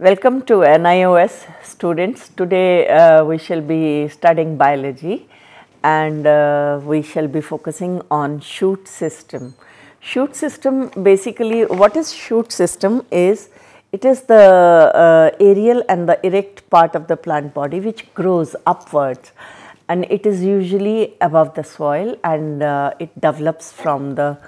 Welcome to NIOS students. Today uh, we shall be studying biology and uh, we shall be focusing on shoot system. Shoot system basically what is shoot system is it is the uh, aerial and the erect part of the plant body which grows upwards and it is usually above the soil and uh, it develops from the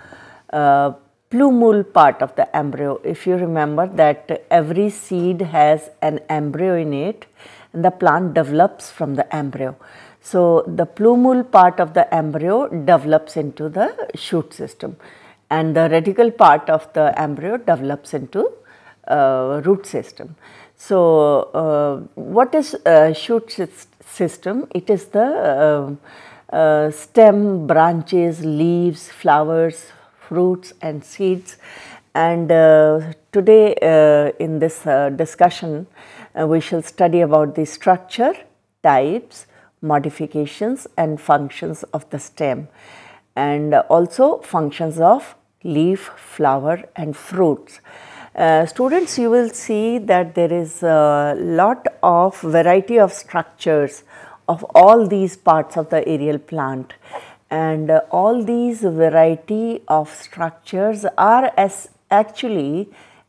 uh, plumule part of the embryo. If you remember that every seed has an embryo in it and the plant develops from the embryo. So, the plumule part of the embryo develops into the shoot system and the radicle part of the embryo develops into uh, root system. So, uh, what is shoot system? It is the uh, stem, branches, leaves, flowers, fruits and seeds. And uh, today uh, in this uh, discussion, we shall study about the structure, types, modifications and functions of the stem and also functions of leaf, flower and fruits. Uh, students you will see that there is a lot of variety of structures of all these parts of the aerial plant and uh, all these variety of structures are as actually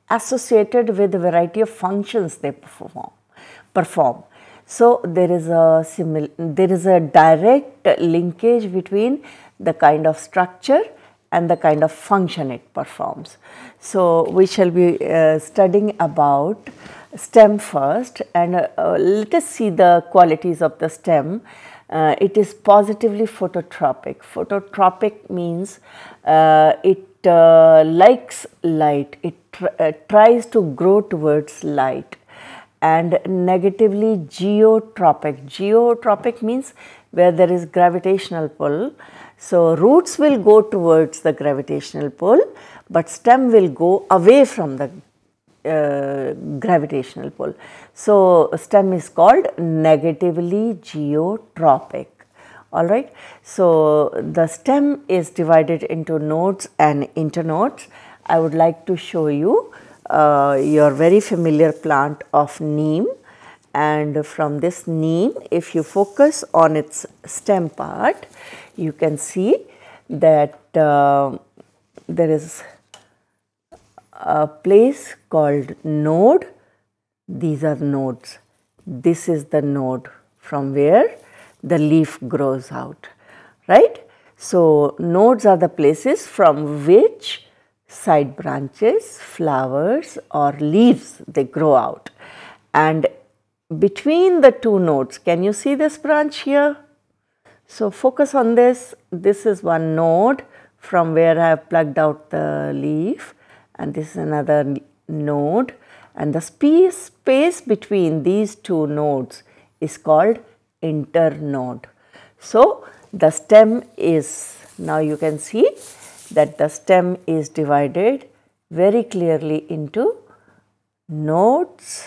associated with the variety of functions they perform. perform. So, there is a simil there is a direct linkage between the kind of structure and the kind of function it performs. So, we shall be uh, studying about stem first and uh, let us see the qualities of the stem uh, it is positively phototropic. Phototropic means uh, it uh, likes light, it tr uh, tries to grow towards light and negatively geotropic. Geotropic means where there is gravitational pull. So, roots will go towards the gravitational pull, but stem will go away from the uh, gravitational pull. So, stem is called negatively geotropic alright. So, the stem is divided into nodes and internodes. I would like to show you uh, your very familiar plant of neem and from this neem if you focus on its stem part you can see that uh, there is a place called node. These are nodes. This is the node from where the leaf grows out, right? So, nodes are the places from which side branches, flowers or leaves they grow out. And between the two nodes, can you see this branch here? So, focus on this. This is one node from where I have plugged out the leaf and this is another node and the space, space between these two nodes is called internode. So, the stem is now you can see that the stem is divided very clearly into nodes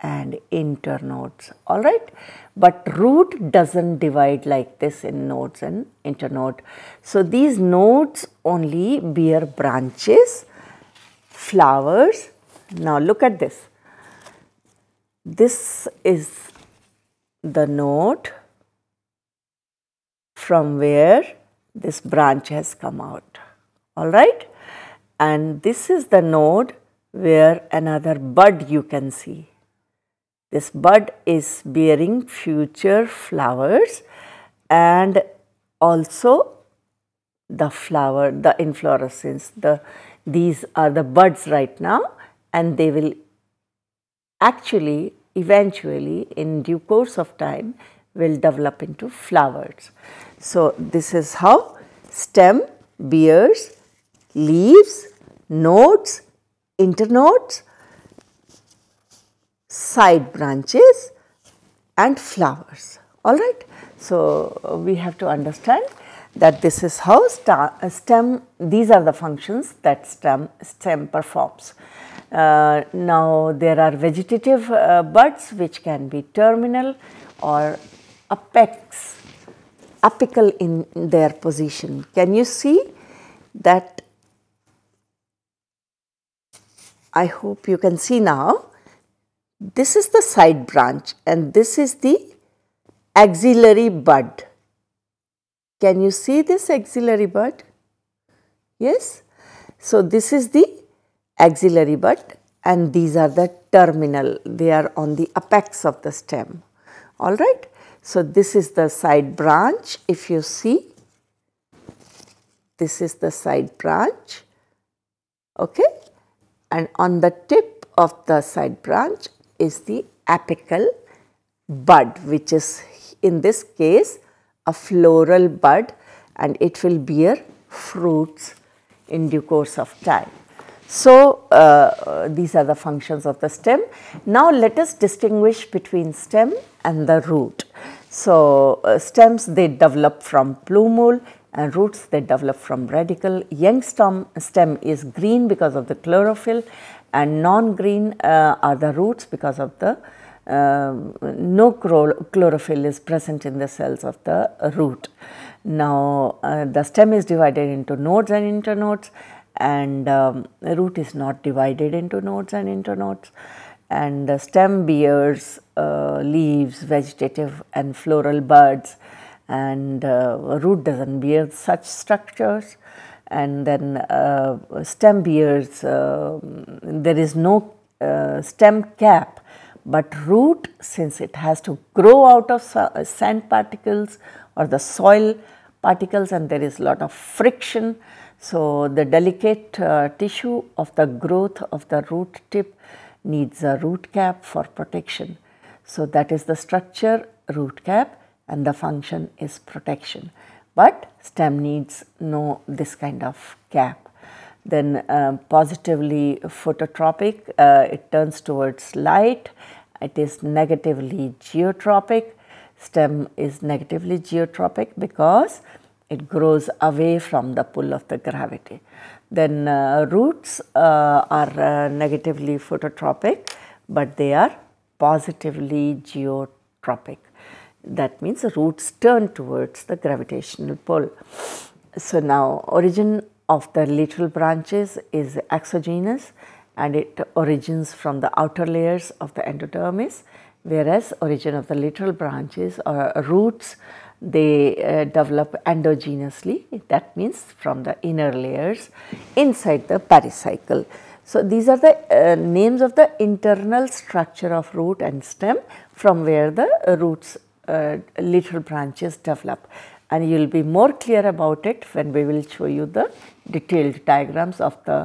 and internodes alright. But root does not divide like this in nodes and internode. So, these nodes only bear branches flowers. Now look at this. This is the node from where this branch has come out, alright. And this is the node where another bud you can see. This bud is bearing future flowers and also the flower, the inflorescence, the these are the buds right now and they will actually eventually in due course of time will develop into flowers. So, this is how stem bears leaves, nodes, internodes, side branches and flowers alright. So, we have to understand that this is how stem, these are the functions that stem, stem performs. Uh, now, there are vegetative uh, buds which can be terminal or apex, apical in their position. Can you see that? I hope you can see now this is the side branch and this is the axillary bud. Can you see this axillary bud? Yes. So, this is the axillary bud and these are the terminal, they are on the apex of the stem, alright. So, this is the side branch if you see, this is the side branch, okay. And on the tip of the side branch is the apical bud which is in this case a floral bud and it will bear fruits in due course of time. So, uh, these are the functions of the stem. Now, let us distinguish between stem and the root. So, uh, stems they develop from plumule and roots they develop from radicle. Young stem, stem is green because of the chlorophyll and non-green uh, are the roots because of the um, no chlorophyll is present in the cells of the root. Now, uh, the stem is divided into nodes and internodes and um, root is not divided into nodes and internodes and the stem bears uh, leaves, vegetative and floral buds and uh, root does not bear such structures and then uh, stem bears um, there is no uh, stem cap but root since it has to grow out of sand particles or the soil particles and there is lot of friction. So, the delicate uh, tissue of the growth of the root tip needs a root cap for protection. So, that is the structure root cap and the function is protection, but stem needs no this kind of cap. Then uh, positively phototropic, uh, it turns towards light, it is negatively geotropic, stem is negatively geotropic because it grows away from the pull of the gravity. Then uh, roots uh, are uh, negatively phototropic, but they are positively geotropic. That means the roots turn towards the gravitational pull. So, now origin of the lateral branches is exogenous and it origins from the outer layers of the endodermis whereas origin of the lateral branches or roots they uh, develop endogenously that means from the inner layers inside the pericycle. So, these are the uh, names of the internal structure of root and stem from where the roots uh, lateral branches develop and you will be more clear about it when we will show you the detailed diagrams of the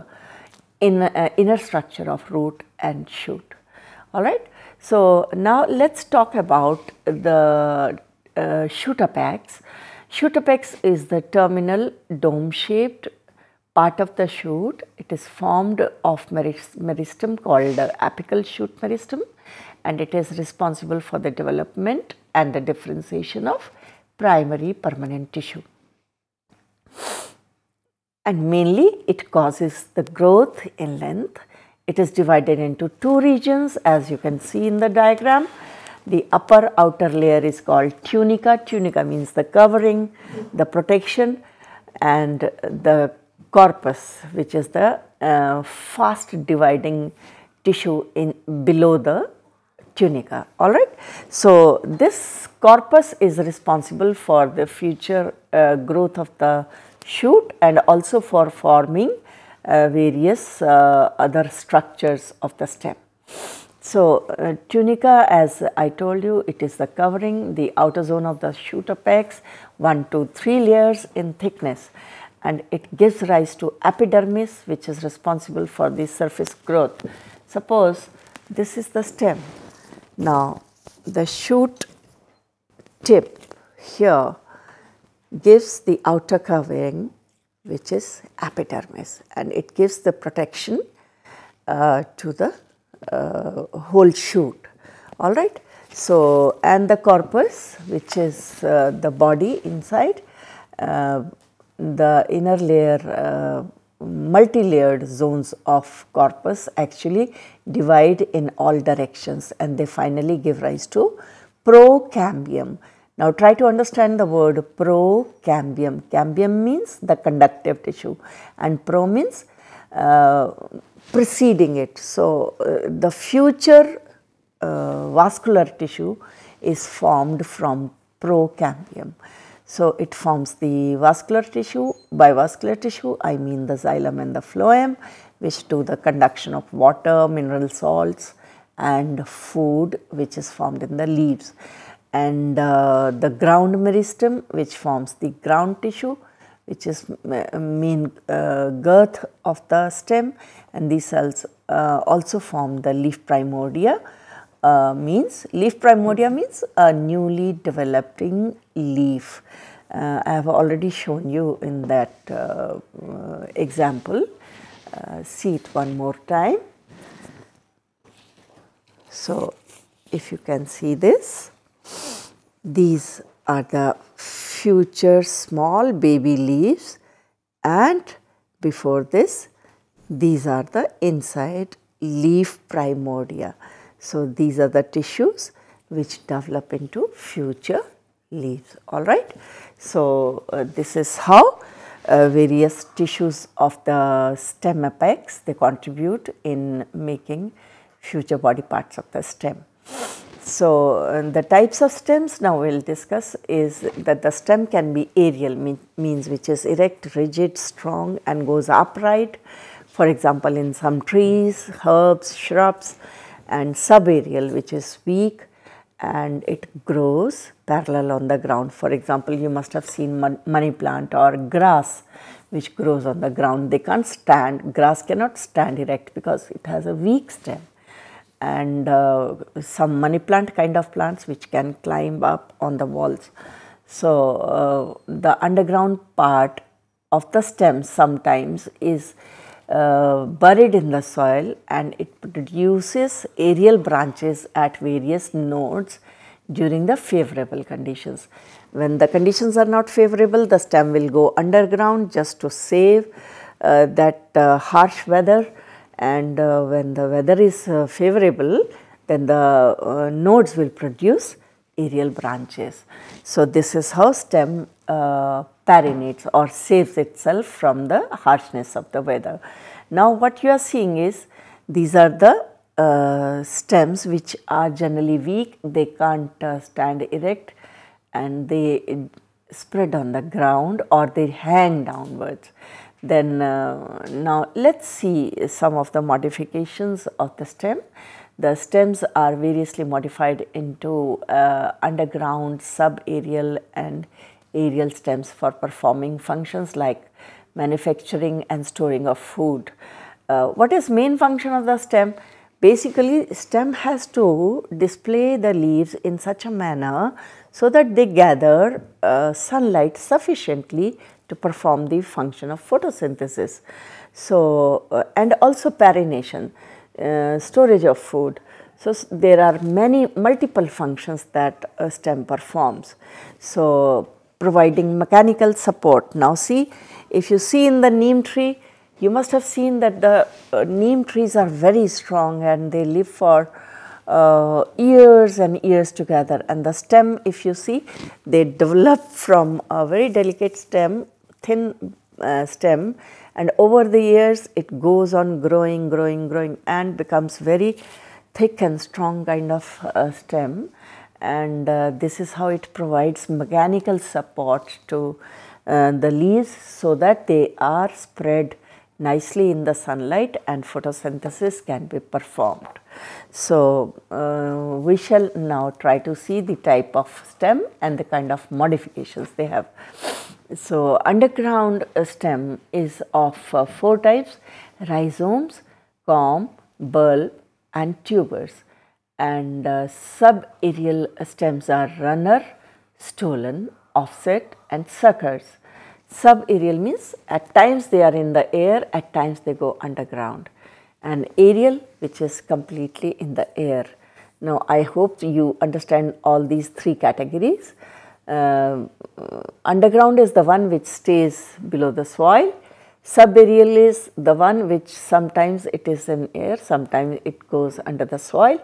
in, uh, inner structure of root and shoot. All right. So, now let us talk about the uh, shoot apex. Shoot apex is the terminal dome shaped part of the shoot. It is formed of meristem called apical shoot meristem and it is responsible for the development and the differentiation of primary permanent tissue and mainly it causes the growth in length. It is divided into two regions as you can see in the diagram. The upper outer layer is called tunica. Tunica means the covering, the protection and the corpus which is the uh, fast dividing tissue in below the tunica alright. So, this corpus is responsible for the future uh, growth of the shoot and also for forming uh, various uh, other structures of the stem. So, uh, tunica as I told you it is the covering the outer zone of the shoot apex 1 to 3 layers in thickness and it gives rise to epidermis which is responsible for the surface growth. Suppose this is the stem. Now, the shoot tip here gives the outer covering which is epidermis and it gives the protection uh, to the uh, whole shoot all right. So, and the corpus which is uh, the body inside uh, the inner layer uh, multi-layered zones of corpus actually divide in all directions and they finally give rise to procambium now try to understand the word procambium. Cambium means the conductive tissue and pro means uh, preceding it. So, uh, the future vascular tissue is formed from procambium. So, it forms the vascular tissue. By vascular tissue, I mean the xylem and the phloem which do the conduction of water, mineral salts and food which is formed in the leaves. And uh, the ground meristem which forms the ground tissue which is mean uh, girth of the stem and these cells uh, also form the leaf primordia uh, means leaf primordia means a newly developing leaf. Uh, I have already shown you in that uh, uh example. Uh, see it one more time. So, if you can see this, these are the future small baby leaves and before this, these are the inside leaf primordia. So, these are the tissues which develop into future leaves alright. So, uh, this is how uh, various tissues of the stem apex they contribute in making future body parts of the stem. So, uh, the types of stems now we will discuss is that the stem can be aerial mean, means which is erect, rigid, strong and goes upright. For example, in some trees, herbs, shrubs and subaerial which is weak and it grows parallel on the ground. For example, you must have seen money plant or grass which grows on the ground. They can't stand, grass cannot stand erect because it has a weak stem and uh, some money plant kind of plants which can climb up on the walls. So, uh, the underground part of the stem sometimes is uh, buried in the soil and it produces aerial branches at various nodes during the favorable conditions. When the conditions are not favorable, the stem will go underground just to save uh, that uh, harsh weather and uh, when the weather is uh, favorable, then the uh, nodes will produce aerial branches. So, this is how stem perennates or saves itself from the harshness of the weather. Now, what you are seeing is these are the uh, stems which are generally weak, they can't uh, stand erect and they spread on the ground or they hang downwards. Then uh, now let us see some of the modifications of the stem. The stems are variously modified into uh, underground, subaerial and aerial stems for performing functions like manufacturing and storing of food. Uh, what is main function of the stem? Basically stem has to display the leaves in such a manner so that they gather uh, sunlight sufficiently to perform the function of photosynthesis. So, uh, and also perennation, uh, storage of food. So, there are many multiple functions that a stem performs. So, providing mechanical support. Now, see if you see in the neem tree, you must have seen that the uh, neem trees are very strong and they live for uh, years and years together and the stem if you see they develop from a very delicate stem thin uh, stem and over the years it goes on growing growing growing and becomes very thick and strong kind of uh, stem and uh, this is how it provides mechanical support to uh, the leaves so that they are spread nicely in the sunlight and photosynthesis can be performed. So, uh, we shall now try to see the type of stem and the kind of modifications they have. So, underground stem is of uh, four types rhizomes, corm, bulb and tubers and uh, subaerial stems are runner, stolon, offset and suckers. Subaerial means at times they are in the air, at times they go underground and aerial which is completely in the air. Now, I hope you understand all these three categories. Uh, underground is the one which stays below the soil. Subaerial is the one which sometimes it is in air, sometimes it goes under the soil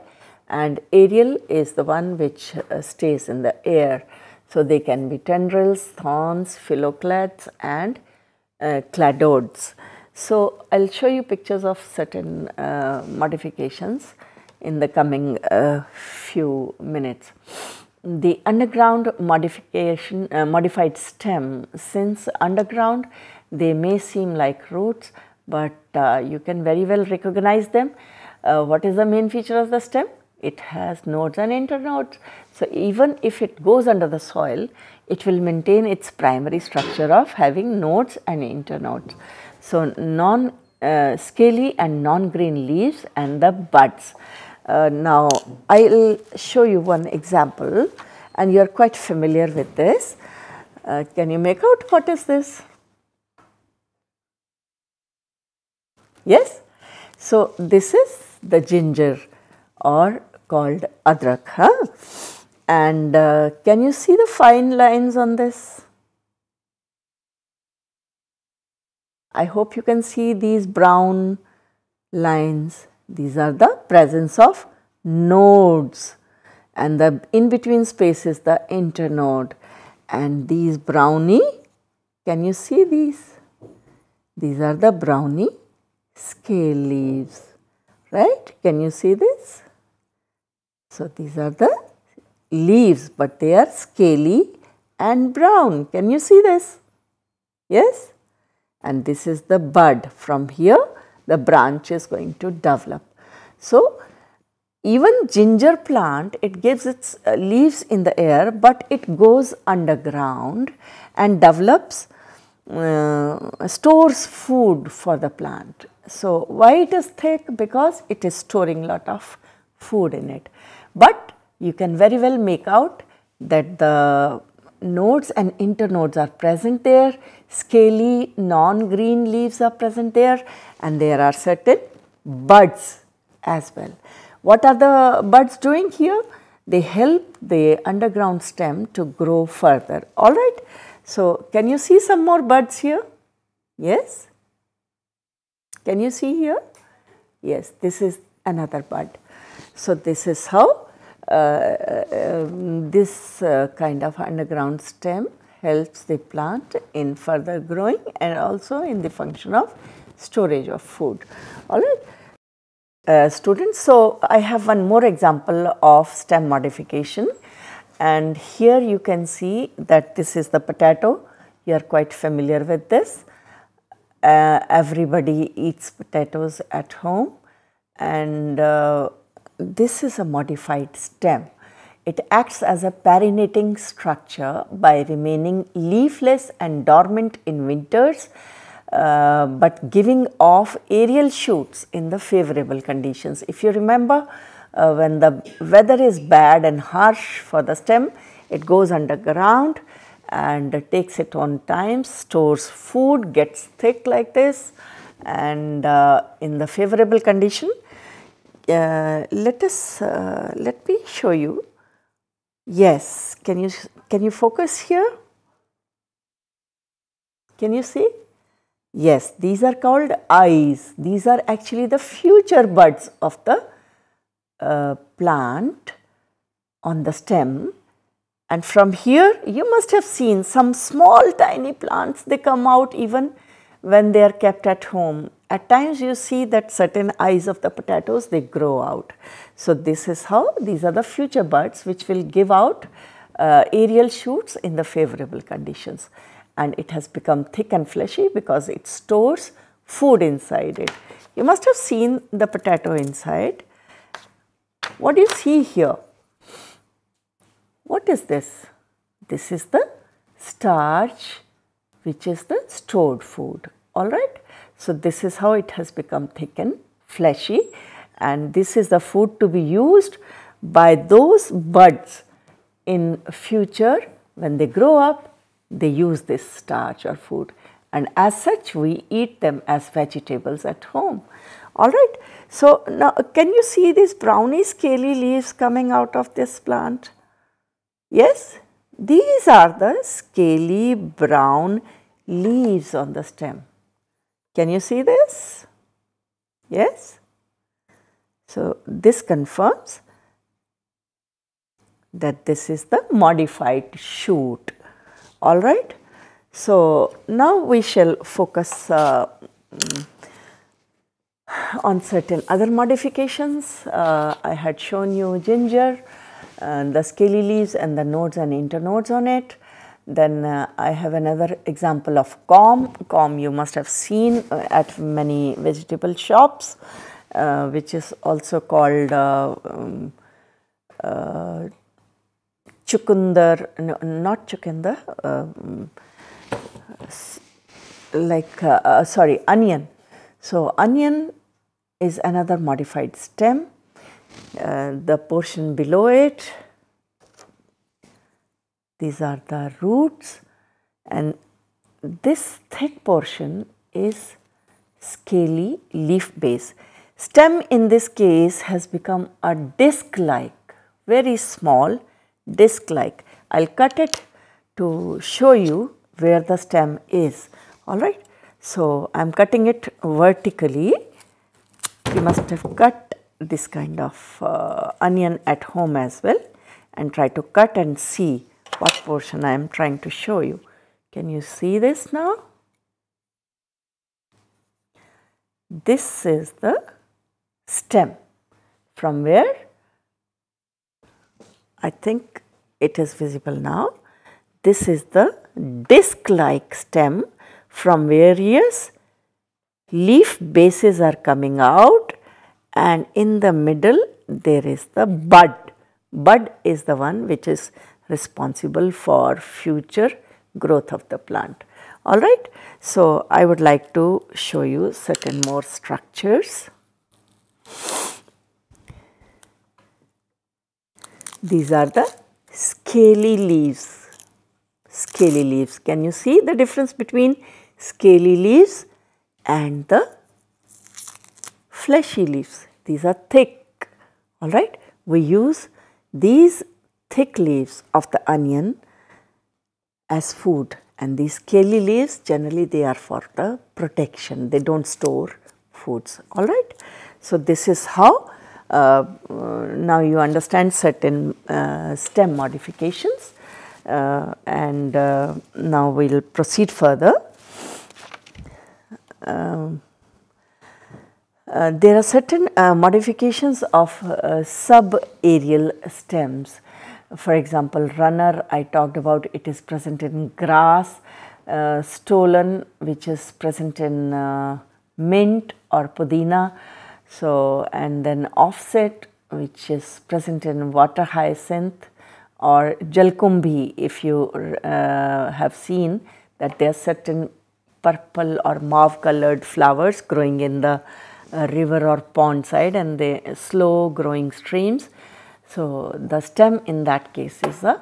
and aerial is the one which uh, stays in the air. So, they can be tendrils, thorns, phylloclads and uh, cladodes. So, I will show you pictures of certain uh, modifications in the coming uh, few minutes. The underground modification, uh, modified stem, since underground they may seem like roots, but you can very well recognize them. What is the main feature of the stem? It has nodes and internodes. So, even if it goes under the soil, it will maintain its primary structure of having nodes and internodes. So, non uh, scaly and non-green leaves and the buds. Uh, now, I will show you one example and you are quite familiar with this. Uh, can you make out what is this? Yes? So, this is the ginger or called adrak. Huh? And uh, can you see the fine lines on this? I hope you can see these brown lines. These are the presence of nodes and the in between space is the internode and these brownie, can you see these? These are the brownie scale leaves, right? Can you see this? So, these are the leaves, but they are scaly and brown. Can you see this? Yes? And this is the bud. From here, the branch is going to develop. So, even ginger plant, it gives its uh, leaves in the air, but it goes underground and develops, uh, stores food for the plant. So, why it is thick? Because it is storing lot of food in it. But you can very well make out that the nodes and internodes are present there, scaly non-green leaves are present there and there are certain buds as well. What are the buds doing here? They help the underground stem to grow further, alright. So, can you see some more buds here? Yes? Can you see here? Yes, this is another bud. So, this is how this uh, kind of underground stem helps the plant in further growing and also in the function of storage of food. Alright. Uh, students, so I have one more example of stem modification and here you can see that this is the potato, you are quite familiar with this. Uh, everybody eats potatoes at home and uh, this is a modified stem. It acts as a perennating structure by remaining leafless and dormant in winters, uh, but giving off aerial shoots in the favorable conditions. If you remember, uh, when the weather is bad and harsh for the stem, it goes underground and takes it on time, stores food, gets thick like this and uh, in the favorable condition, uh, let us uh, let me show you. Yes, can you can you focus here? Can you see? Yes, these are called eyes. These are actually the future buds of the uh, plant on the stem. And from here, you must have seen some small tiny plants, they come out even when they are kept at home at times you see that certain eyes of the potatoes they grow out. So, this is how these are the future buds which will give out uh, aerial shoots in the favorable conditions and it has become thick and fleshy because it stores food inside it. You must have seen the potato inside. What do you see here? What is this? This is the starch which is the stored food, alright. So, this is how it has become thick and fleshy and this is the food to be used by those buds in future when they grow up they use this starch or food and as such we eat them as vegetables at home. Alright. So, now can you see these browny scaly leaves coming out of this plant? Yes, these are the scaly brown leaves on the stem. Can you see this? Yes? So, this confirms that this is the modified shoot, alright. So, now we shall focus uh, on certain other modifications. Uh, I had shown you ginger, uh, the scaly leaves and the nodes and internodes on it. Then uh, I have another example of corm. Corm you must have seen uh, at many vegetable shops, uh, which is also called uh, um, chukundar, no, not chukundar, um, like sorry, onion. So, onion is another modified stem. Uh, the portion below it, these are the roots and this thick portion is scaly leaf base. Stem in this case has become a disc like, very small disc like. I will cut it to show you where the stem is, alright. So, I am cutting it vertically. You must have cut this kind of uh, onion at home as well and try to cut and see what portion I am trying to show you. Can you see this now? This is the stem from where I think it is visible now. This is the disc like stem from various leaf bases are coming out and in the middle there is the bud. Bud is the one which is responsible for future growth of the plant. Alright. So, I would like to show you certain more structures. These are the scaly leaves, scaly leaves. Can you see the difference between scaly leaves and the fleshy leaves. These are thick, alright. We use these thick leaves of the onion as food and these scaly leaves generally they are for the protection, they do not store foods, alright. So, this is how uh, now you understand certain uh, stem modifications uh, and uh, now we will proceed further. Um, uh, there are certain uh, modifications of uh, sub-aerial stems. For example, runner I talked about it is present in grass, uh, stolon which is present in uh, mint or pudina. So, and then offset which is present in water hyacinth or jalkumbhi if you uh, have seen that there are certain purple or mauve colored flowers growing in the uh, river or pond side and they slow growing streams. So, the stem in that case is a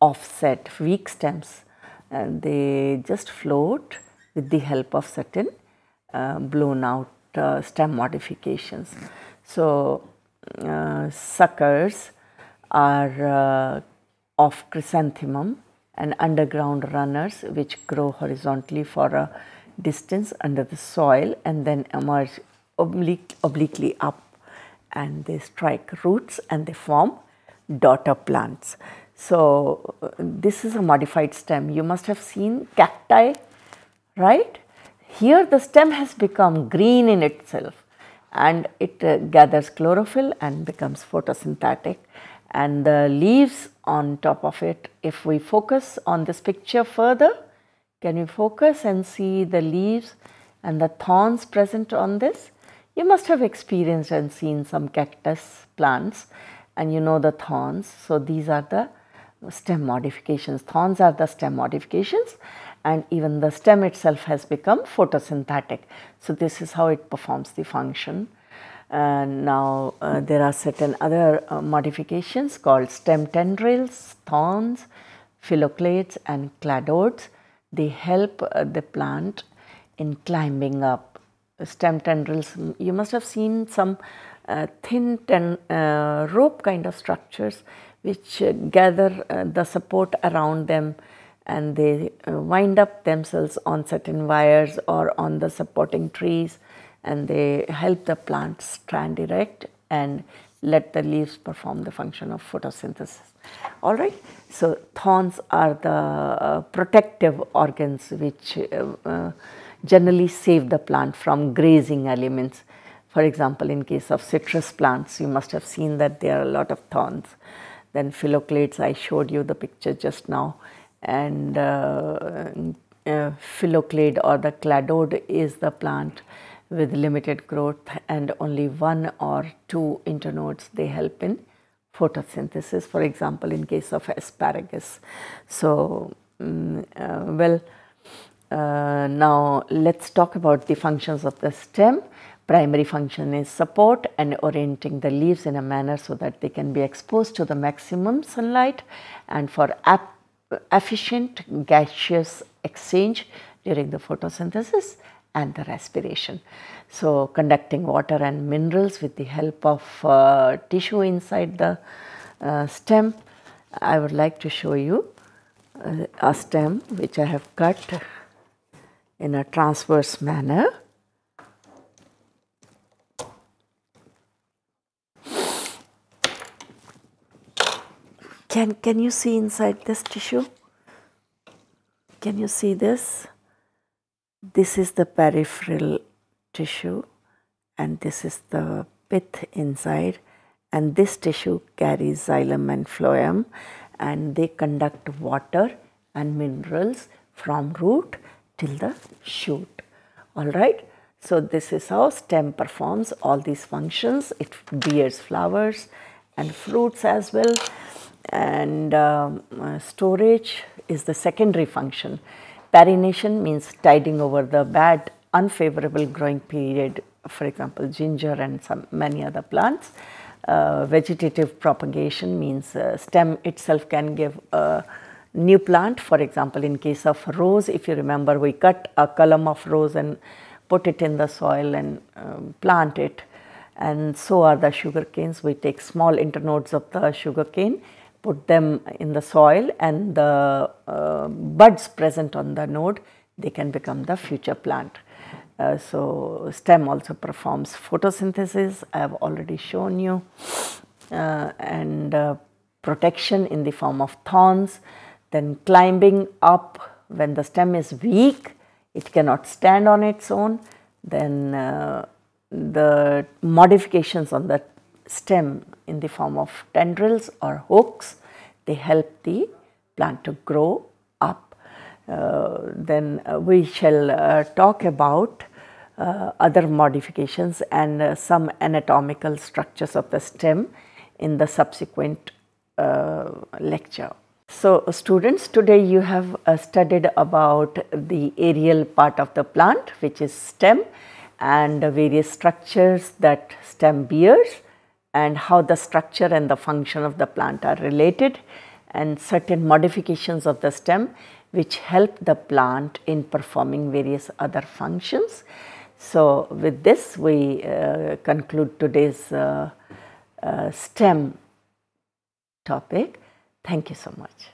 offset weak stems and they just float with the help of certain uh, blown out uh, stem modifications. So, uh, suckers are uh, of chrysanthemum and underground runners which grow horizontally for a distance under the soil and then emerge oblique, obliquely up and they strike roots and they form daughter plants. So, this is a modified stem. You must have seen cacti, right? Here the stem has become green in itself and it uh, gathers chlorophyll and becomes photosynthetic and the leaves on top of it. If we focus on this picture further, can you focus and see the leaves and the thorns present on this? You must have experienced and seen some cactus plants and you know the thorns. So, these are the stem modifications. Thorns are the stem modifications and even the stem itself has become photosynthetic. So, this is how it performs the function. And now uh, there are certain other uh, modifications called stem tendrils, thorns, phylloclades and cladodes. They help uh, the plant in climbing up. Stem tendrils, you must have seen some uh, thin ten, uh, rope kind of structures which uh, gather the support around them and they wind up themselves on certain wires or on the supporting trees and they help the plant stand erect and let the leaves perform the function of photosynthesis. All right. So, thorns are the uh, protective organs which uh, uh, generally save the plant from grazing elements. For example, in case of citrus plants, you must have seen that there are a lot of thorns. Then phylloclades, I showed you the picture just now. And uh, uh, phylloclade or the cladode is the plant with limited growth and only one or two internodes they help in photosynthesis for example in case of asparagus. So um, uh, well uh, now let's talk about the functions of the stem. Primary function is support and orienting the leaves in a manner so that they can be exposed to the maximum sunlight and for efficient gaseous exchange during the photosynthesis and the respiration. So, conducting water and minerals with the help of uh, tissue inside the uh, stem. I would like to show you uh, a stem which I have cut in a transverse manner. Can, can you see inside this tissue? Can you see this? This is the peripheral tissue and this is the pith inside and this tissue carries xylem and phloem and they conduct water and minerals from root till the shoot. Alright. So, this is how stem performs all these functions. It bears flowers and fruits as well and um, uh, storage is the secondary function. Perennation means tiding over the bad unfavorable growing period for example ginger and some many other plants. Uh, vegetative propagation means uh, stem itself can give a new plant for example in case of rose if you remember we cut a column of rose and put it in the soil and um, plant it. And so are the sugar canes we take small internodes of the sugar cane put them in the soil and the uh, buds present on the node they can become the future plant. Uh, so, stem also performs photosynthesis. I have already shown you. Uh, and uh, protection in the form of thorns then climbing up when the stem is weak it cannot stand on its own then uh, the modifications on the stem in the form of tendrils or hooks. They help the plant to grow up. Uh, then uh, we shall uh, talk about uh, other modifications and uh, some anatomical structures of the stem in the subsequent uh, lecture. So, students today you have studied about the aerial part of the plant which is stem and various structures that stem bears and how the structure and the function of the plant are related and certain modifications of the stem which help the plant in performing various other functions. So, with this we uh, conclude today's uh, uh, STEM topic. Thank you so much.